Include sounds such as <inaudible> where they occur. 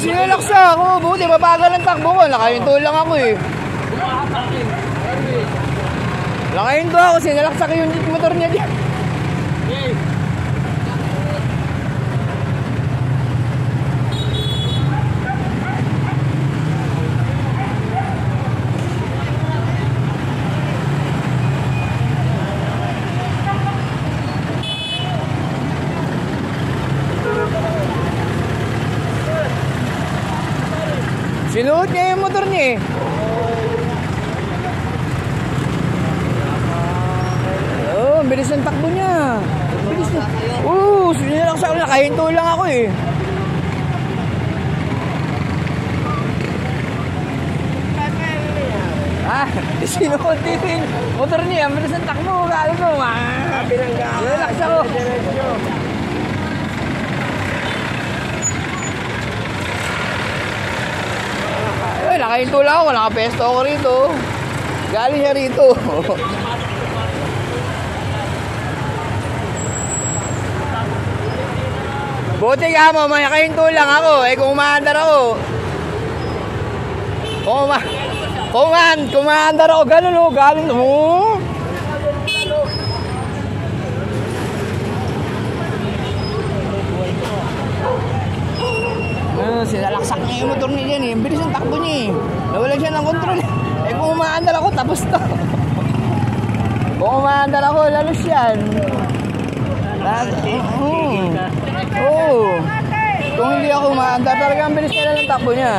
Sinilak siya ako. Buti, mabagal ang takbo ko. Nakahinto lang ako eh. Nakahinto ako. Sinilaksak yung motor niya dyan. Sinuot niya yung motor niya eh. Oo, ang bilis ng takbo niya. Bilis na. Oo, sinilak sa akin. Nakahinto lang ako eh. Ah, <laughs> sinuot yung motor niya. Ang bilis ng takbo. Kala mo, ah. Sinilak siya ko. Nakahinto lang ako. Nakapesto ako rito. Galing siya rito. <laughs> Buti nga mo, may nakahinto lang ako. Eh, kung umaandar ako. Kung uma... Kung umaan, kung umaandar ako, ganun o, galing. Oh. Sinalaksak niya yung motor niya dyan eh. Bilis ang takbo niya eh. Nawalan siya ng kontrol. <laughs> Eh kung umaandar ako, tapos to. <laughs> kung umaandar ako, lalos yan. Oo. Oo. Kung hindi ako umaandar, talaga ang bilis nila ng takbo niya.